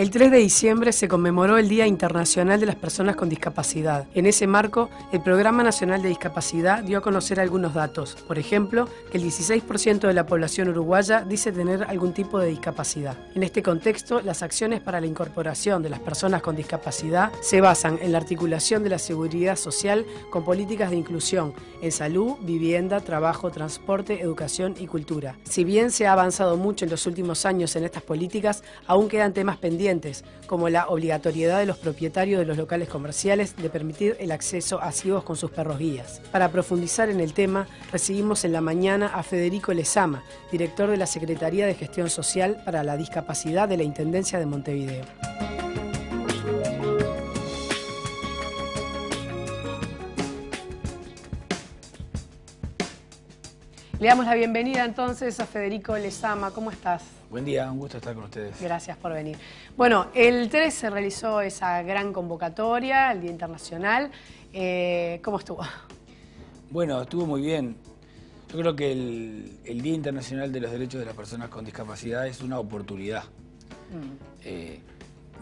El 3 de diciembre se conmemoró el Día Internacional de las Personas con Discapacidad. En ese marco, el Programa Nacional de Discapacidad dio a conocer algunos datos. Por ejemplo, que el 16% de la población uruguaya dice tener algún tipo de discapacidad. En este contexto, las acciones para la incorporación de las personas con discapacidad se basan en la articulación de la seguridad social con políticas de inclusión en salud, vivienda, trabajo, transporte, educación y cultura. Si bien se ha avanzado mucho en los últimos años en estas políticas, aún quedan temas pendientes como la obligatoriedad de los propietarios de los locales comerciales de permitir el acceso a ciegos con sus perros guías. Para profundizar en el tema, recibimos en la mañana a Federico Lezama, director de la Secretaría de Gestión Social para la Discapacidad de la Intendencia de Montevideo. Le damos la bienvenida entonces a Federico Lezama. ¿Cómo estás? Buen día, un gusto estar con ustedes. Gracias por venir. Bueno, el 3 se realizó esa gran convocatoria, el Día Internacional. Eh, ¿Cómo estuvo? Bueno, estuvo muy bien. Yo creo que el, Día Internacional de los Derechos de las Personas con Discapacidad es una oportunidad. Mm. Eh,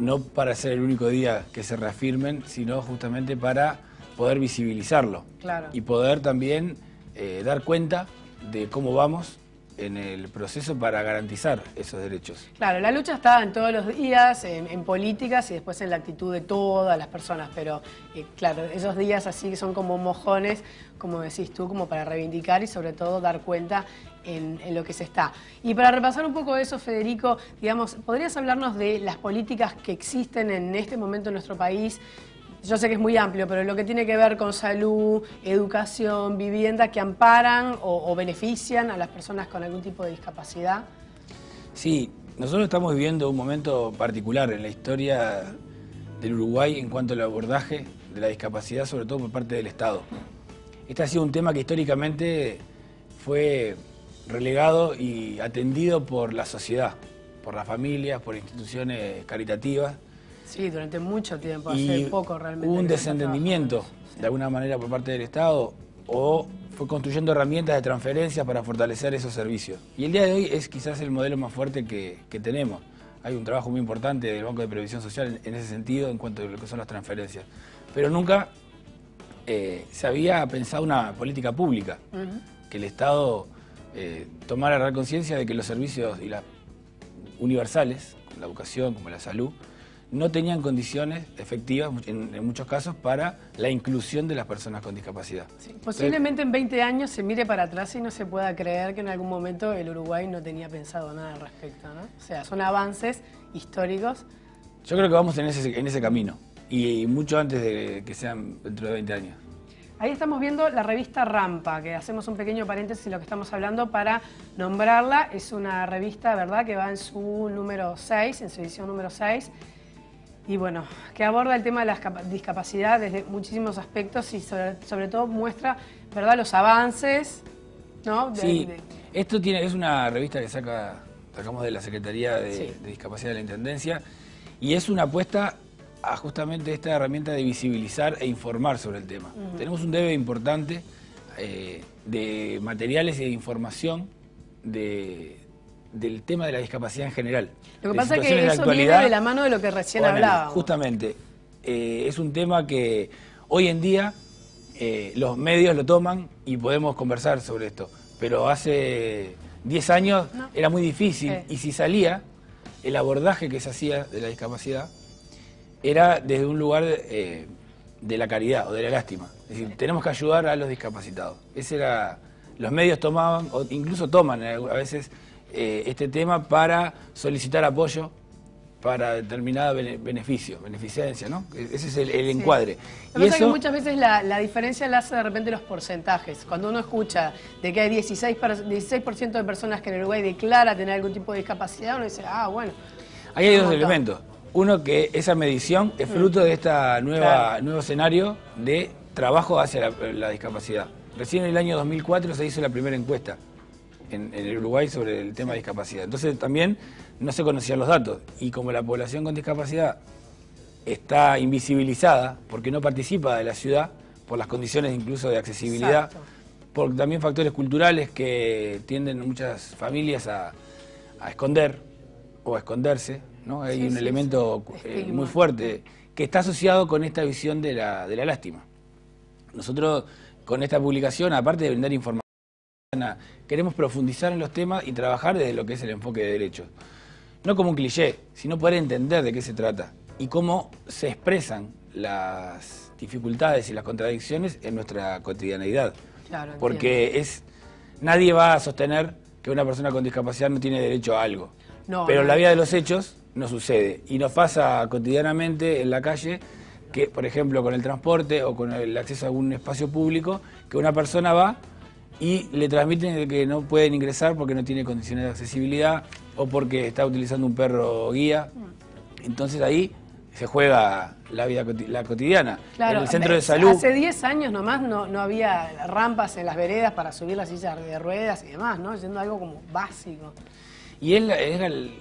no para ser el único día que se reafirmen, sino justamente para poder visibilizarlo. Claro. Y poder también eh, dar cuenta de cómo vamos en el proceso para garantizar esos derechos. Claro, la lucha está en todos los días, en, políticas y después en la actitud de todas las personas, pero eh, claro, esos días así son como mojones, como decís tú, como para reivindicar y sobre todo dar cuenta en, en, lo que se está. Y para repasar un poco eso, Federico, digamos, ¿podrías hablarnos de las políticas que existen en este momento en nuestro país yo sé que es muy amplio, pero lo que tiene que ver con salud, educación, vivienda, que amparan o, benefician a las personas con algún tipo de discapacidad. Sí, nosotros estamos viviendo un momento particular en la historia del Uruguay en cuanto al abordaje de la discapacidad, sobre todo por parte del Estado. Este ha sido un tema que históricamente fue relegado y atendido por la sociedad, por las familias, por instituciones caritativas Sí, durante mucho tiempo, hace poco realmente. Hubo un desentendimiento, de alguna manera, por parte del Estado, o fue construyendo herramientas de transferencia para fortalecer esos servicios. Y el día de hoy es quizás el modelo más fuerte que, tenemos. Hay un trabajo muy importante del Banco de Previsión Social en, ese sentido, en cuanto a lo que son las transferencias. Pero nunca eh, se había pensado una política pública, que el Estado eh, tomara la conciencia de que los servicios y las universales, como la educación, como la salud, no tenían condiciones efectivas, en, muchos casos, para la inclusión de las personas con discapacidad. posiblemente en 20 años se mire para atrás y no se pueda creer que en algún momento el Uruguay no tenía pensado nada al respecto, ¿no? O sea, son avances históricos. Yo creo que vamos en ese, en ese camino, y, mucho antes de que sean dentro de 20 años. Ahí estamos viendo la revista Rampa, que hacemos un pequeño paréntesis en lo que estamos hablando para nombrarla. Es una revista, ¿verdad?, que va en su número 6, en su edición número 6 y bueno, que aborda el tema de la discapacidad desde muchísimos aspectos y sobre, todo muestra ¿verdad? los avances. ¿no? sí, esto tiene, es una revista que saca, sacamos de la Secretaría de, Discapacidad de la Intendencia y es una apuesta a justamente esta herramienta de visibilizar e informar sobre el tema. Tenemos un debe importante eh, de materiales y de información de, del tema de la discapacidad en general. Lo que pasa es que eso viene de la mano de lo que recién hablábamos. Justamente, eh, es un tema que hoy en día eh, los medios lo toman y podemos conversar sobre esto, pero hace 10 años era muy difícil y si salía, el abordaje que se hacía de la discapacidad era desde un lugar eh, de la caridad o de la lástima. Es decir, tenemos que ayudar a los discapacitados. Ese era, los medios tomaban, o incluso toman a veces eh, este tema para solicitar apoyo para determinado beneficio, beneficencia, ¿no? E-, ese es el, encuadre. Lo que pasa es que muchas veces la, diferencia la hace de repente los porcentajes. Cuando uno escucha de que hay 16%, 16 de personas que en Uruguay declara tener algún tipo de discapacidad, uno dice, ah, bueno. Ahí hay dos elementos. Uno, que esa medición es fruto de este nuevo escenario de trabajo hacia la, la discapacidad. Recién en el año 2004 se hizo la primera encuesta en, el Uruguay sobre el tema de discapacidad. Entonces también no se conocían los datos y como la población con discapacidad está invisibilizada porque no participa de la ciudad por las condiciones incluso de accesibilidad, por también factores culturales que tienden muchas familias a, esconder o a esconderse ¿no? Hay un elemento eh, muy fuerte que está asociado con esta visión de la, de la lástima. Nosotros con esta publicación, aparte de brindar información, queremos profundizar en los temas y trabajar desde lo que es el enfoque de derechos. No como un cliché, sino poder entender de qué se trata y cómo se expresan las dificultades y las contradicciones en nuestra cotidianeidad. Porque es nadie va a sostener que una persona con discapacidad no tiene derecho a algo. Pero en la vida de los hechos no sucede. Y nos pasa cotidianamente en la calle que, por ejemplo, con el transporte o con el acceso a algún espacio público, que una persona va y le transmiten que no pueden ingresar porque no tiene condiciones de accesibilidad o porque está utilizando un perro guía. Mm. Entonces ahí se juega la vida la cotidiana. en el centro de salud. Hace 10 años nomás no, no había rampas en las veredas para subir las sillas de ruedas y demás, ¿no? Siendo algo como básico. Y él era el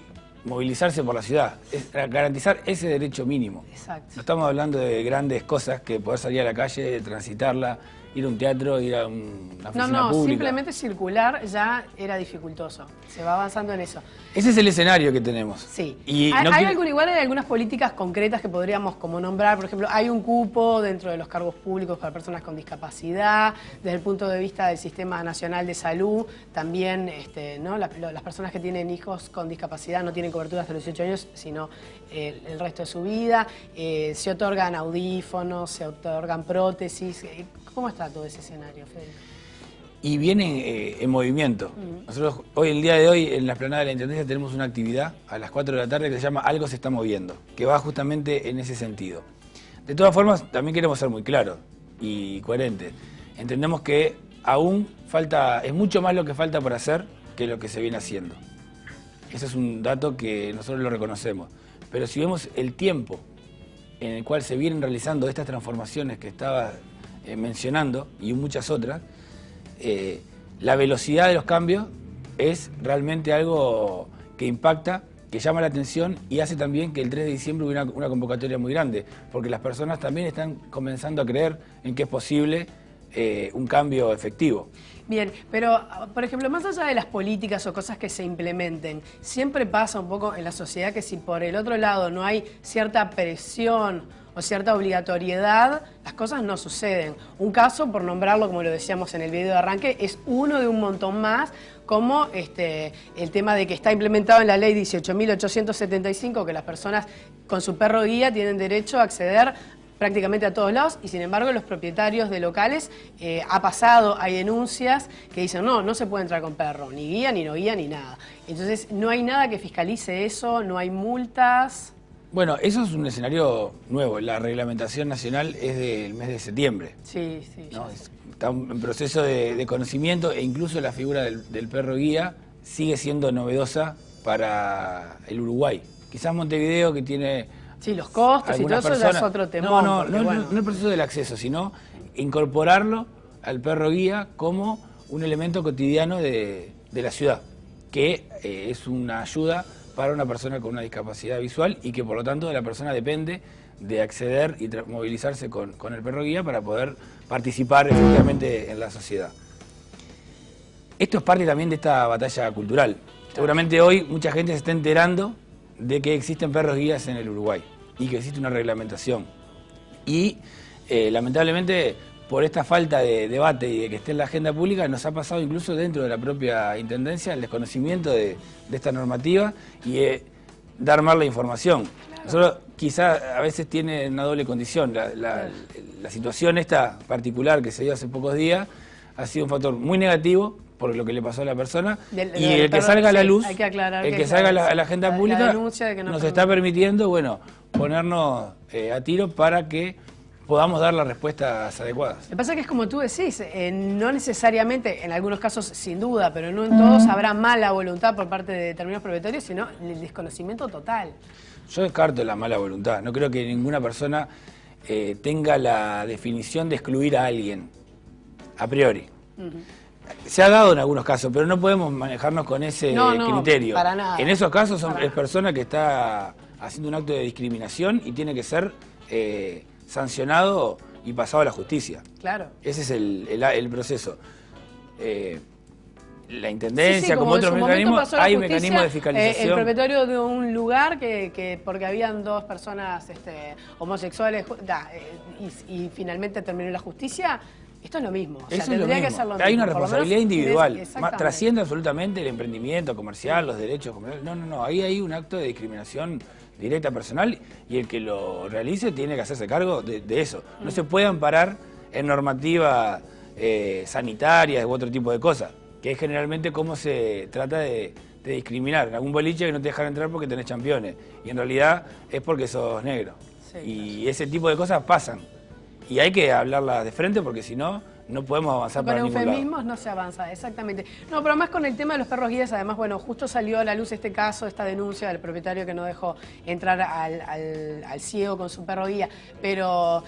movilizarse por la ciudad, es garantizar ese derecho mínimo. Exacto. No estamos hablando de grandes cosas que poder salir a la calle, transitarla, ir a un teatro, ir a una oficina No, no, simplemente circular ya era dificultoso. Se va avanzando en eso. Ese es el escenario que tenemos. Sí. Y ¿Hay, igual hay algunas políticas concretas que podríamos como nombrar? Por ejemplo, hay un cupo dentro de los cargos públicos para personas con discapacidad, desde el punto de vista del Sistema Nacional de Salud, también este, ¿no? las, personas que tienen hijos con discapacidad no tienen cobertura hasta los 18 años, sino el, resto de su vida. Eh, se otorgan audífonos, se otorgan prótesis. ¿Cómo está todo ese escenario, Fede? Y viene eh, en movimiento. Nosotros hoy, el día de hoy, en la explanada de la Intendencia tenemos una actividad a las 4 de la tarde que se llama Algo se está moviendo, que va justamente en ese sentido. De todas formas, también queremos ser muy claros y coherentes. Entendemos que aún falta, es mucho más lo que falta por hacer que lo que se viene haciendo. Ese es un dato que nosotros lo reconocemos. Pero si vemos el tiempo en el cual se vienen realizando estas transformaciones que estaba eh, mencionando, y muchas otras, eh, la velocidad de los cambios es realmente algo que impacta, que llama la atención y hace también que el 3 de diciembre hubiera una, convocatoria muy grande, porque las personas también están comenzando a creer en que es posible eh, un cambio efectivo. Bien, pero por ejemplo, más allá de las políticas o cosas que se implementen, siempre pasa un poco en la sociedad que si por el otro lado no hay cierta presión o cierta obligatoriedad, las cosas no suceden. Un caso, por nombrarlo como lo decíamos en el video de arranque, es uno de un montón más, como este, el tema de que está implementado en la ley 18.875, que las personas con su perro guía tienen derecho a acceder prácticamente a todos lados y sin embargo los propietarios de locales eh, ha pasado, hay denuncias que dicen no, no se puede entrar con perro, ni guía, ni no guía, ni nada. Entonces no hay nada que fiscalice eso, no hay multas. Bueno, eso es un escenario nuevo. La reglamentación nacional es del mes de septiembre. Sí, sí. Está en proceso de, conocimiento e incluso la figura del, perro guía sigue siendo novedosa para el Uruguay. Quizás Montevideo, que tiene... Sí, los costos y todo eso ya es otro tema. No, no, no, no el proceso del acceso, sino incorporarlo al perro guía como un elemento cotidiano de, la ciudad, que eh, es una ayuda para una persona con una discapacidad visual y que por lo tanto la persona depende de acceder y movilizarse con, el perro guía para poder participar efectivamente en la sociedad. Esto es parte también de esta batalla cultural. Seguramente hoy mucha gente se está enterando de que existen perros guías en el Uruguay y que existe una reglamentación. Y eh, lamentablemente por esta falta de debate y de que esté en la agenda pública, nos ha pasado incluso dentro de la propia Intendencia el desconocimiento de, esta normativa y dar mal la información. Nosotros quizás a veces tiene una doble condición. La, situación esta particular que se dio hace pocos días ha sido un factor muy negativo por lo que le pasó a la persona y el que salga a la luz, el que, salga a la, agenda pública nos está permitiendo, bueno, ponernos eh, a tiro para que podamos dar las respuestas adecuadas. Lo que pasa es que es como tú decís, eh, no necesariamente, en algunos casos sin duda, pero no en todos habrá mala voluntad por parte de determinados propietarios, sino el desconocimiento total. Yo descarto la mala voluntad, no creo que ninguna persona eh, tenga la definición de excluir a alguien, a priori. Se ha dado en algunos casos, pero no podemos manejarnos con ese criterio. Para nada. En esos casos son, es persona que está haciendo un acto de discriminación y tiene que ser... Eh, sancionado y pasado a la justicia. Claro. Ese es el, proceso. Eh, la intendencia, como, otros mecanismos, hay mecanismos de fiscalización. el propietario de un lugar que, porque habían dos personas este, homosexuales y, finalmente terminó la justicia, esto es lo mismo. O sea, que ser lo mismo. Hay una responsabilidad individual. Trasciende absolutamente el emprendimiento comercial, los derechos comerciales. No, no, no. Ahí hay un acto de discriminación directa personal y el que lo realice tiene que hacerse cargo de, eso. No se puede amparar en normativa eh, sanitaria u otro tipo de cosas, que es generalmente cómo se trata de, discriminar. En algún boliche que no te dejan entrar porque tenés championes y en realidad es porque sos negro. y ese tipo de cosas pasan. Y hay que hablarlas de frente porque si no, no podemos avanzar para ningún lado. Eufemismos no se avanza, exactamente. No, pero más con el tema de los perros guías, además, bueno, justo salió a la luz este caso, esta denuncia del propietario que no dejó entrar al, ciego con su perro guía, pero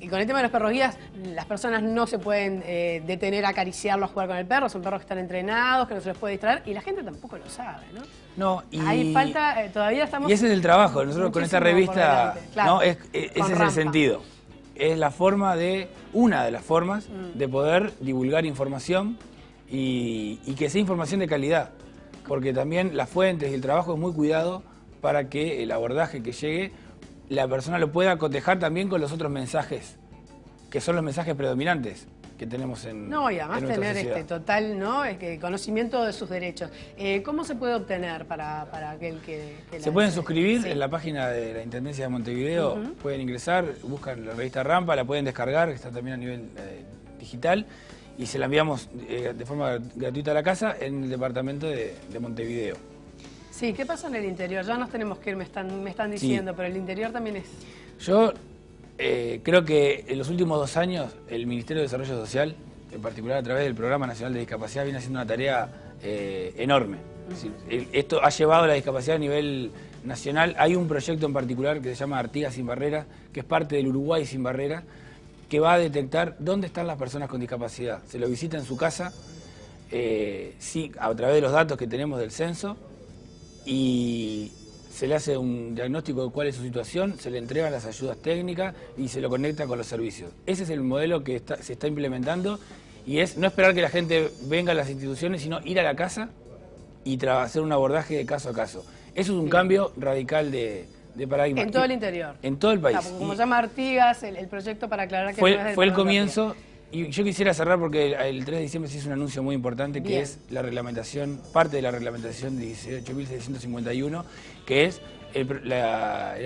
y con el tema de los perros guías, las personas no se pueden eh, detener a acariciarlo, a jugar con el perro, son perros que están entrenados, que no se les puede distraer, y la gente tampoco lo sabe, ¿no? No, y... Hay falta, eh, todavía estamos... Y ese es el trabajo, nosotros con esta revista, ¿no? Es, ese es el sentido es la forma de, una de las formas mm. de poder divulgar información y, que sea información de calidad. Porque también las fuentes y el trabajo es muy cuidado para que el abordaje que llegue, la persona lo pueda cotejar también con los otros mensajes, que son los mensajes predominantes que tenemos en No, y además tener este total ¿no? que conocimiento de sus derechos. Eh, ¿Cómo se puede obtener para, para aquel que, Se pueden suscribir en la página de la Intendencia de Montevideo, pueden ingresar, buscan la revista Rampa, la pueden descargar, que está también a nivel eh, digital, y se la enviamos eh, de forma gratuita a la casa en el departamento de, Montevideo. Sí, ¿qué pasa en el interior? Ya nos tenemos que ir, me están, me están diciendo, pero el interior también es... Yo eh, creo que en los últimos dos años el Ministerio de Desarrollo Social, en particular a través del Programa Nacional de Discapacidad, viene haciendo una tarea eh, enorme. esto ha llevado la discapacidad a nivel nacional. Hay un proyecto en particular que se llama Artigas sin Barreras, que es parte del Uruguay sin Barreras, que va a detectar dónde están las personas con discapacidad. Se lo visita en su casa, eh, sí, a través de los datos que tenemos del censo, y se le hace un diagnóstico de cuál es su situación, se le entregan las ayudas técnicas y se lo conecta con los servicios. Ese es el modelo que se está implementando y es no esperar que la gente venga a las instituciones, sino ir a la casa y hacer un abordaje de caso a caso. Eso es un cambio radical de, paradigma. En todo el interior. En todo el país. como llama Artigas, el, proyecto para aclarar que fue, fue el comienzo y yo quisiera cerrar porque el 3 de diciembre se hizo un anuncio muy importante que es la reglamentación, parte de la reglamentación 18.651, que es el,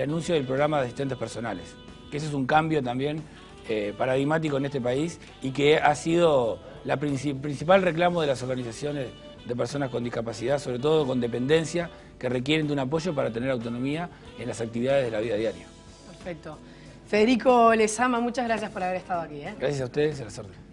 anuncio del programa de asistentes personales. Que ese es un cambio también eh, paradigmático en este país y que ha sido la principal reclamo de las organizaciones de personas con discapacidad, sobre todo con dependencia, que requieren de un apoyo para tener autonomía en las actividades de la vida diaria. Perfecto. Federico Lezama, muchas gracias por haber estado aquí. ¿eh? Gracias a ustedes y a la suerte.